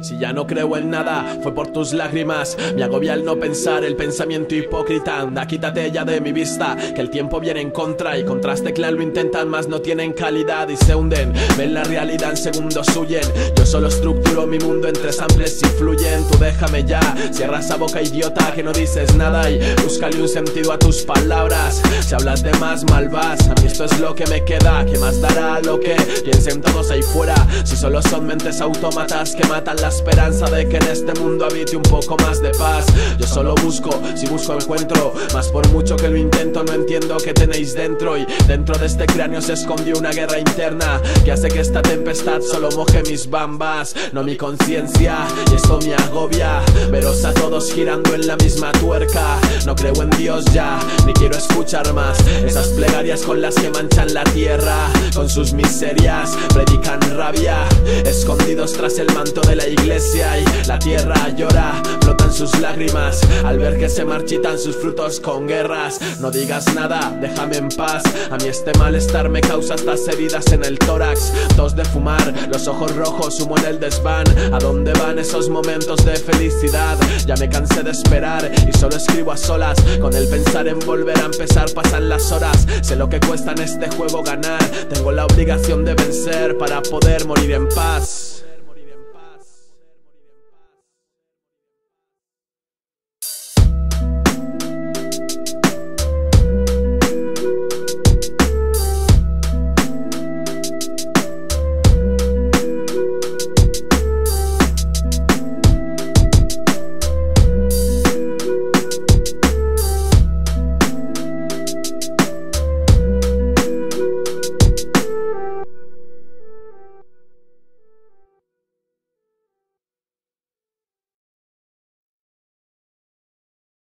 Si ya no creo en nada, fue por tus lágrimas. Me agobia el no pensar, el pensamiento hipócrita. Anda, quítate ya de mi vista, que el tiempo viene en contra. Y contraste claro lo intentan, más no tienen calidad y se hunden. Ven la realidad en segundos huyen. Yo solo estructuro mi mundo entre samples y fluyen. Tú déjame ya, cierra esa boca idiota que no dices nada y búscale un sentido a tus palabras. Si hablas de más, mal vas. A mí esto es lo que me queda. ¿Qué más dará lo que piensen todos ahí fuera? Si solo son mentes autómatas que matan la esperanza de que en este mundo habite un poco más de paz. Yo solo busco, si busco encuentro. Más por mucho que lo intento, no entiendo qué tenéis dentro. Y dentro de este cráneo se escondió una guerra interna que hace que esta tempestad solo moje mis bambas. No mi conciencia, y esto me agobia. Veros a todos girando en la misma tuerca. No creo en Dios ya, ni quiero escuchar más esas plegarias con las que manchan la tierra. Con sus miserias predican rabia, escondidos tras el manto de la iglesia. Y la tierra llora, flotan sus lágrimas al ver que se marchitan sus frutos con guerras. No digas nada, déjame en paz. A mí este malestar me causa estas heridas en el tórax. Dos de fumar, los ojos rojos, humo en el desván. ¿A dónde van esos momentos de felicidad? Ya me cansé de esperar y solo escribo a solas. Con el pensar en volver a empezar pasan las horas. Sé lo que cuesta en este juego ganar. Tengo la obligación de vencer para poder morir en paz.